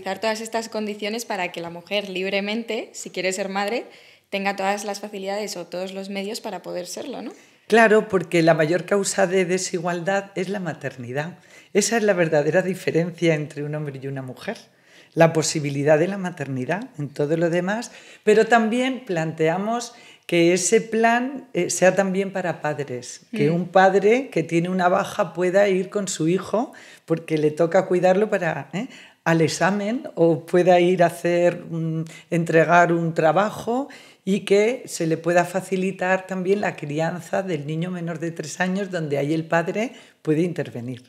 todas estas condiciones para que la mujer libremente, si quiere ser madre, tenga todas las facilidades o todos los medios para poder serlo, ¿no? Claro, porque la mayor causa de desigualdad es la maternidad. Esa es la verdadera diferencia entre un hombre y una mujer. La posibilidad de la maternidad en todo lo demás, pero también planteamos que ese plan eh, sea también para padres, que mm. un padre que tiene una baja pueda ir con su hijo porque le toca cuidarlo para ¿eh? al examen o pueda ir a hacer entregar un trabajo y que se le pueda facilitar también la crianza del niño menor de tres años donde ahí el padre puede intervenir.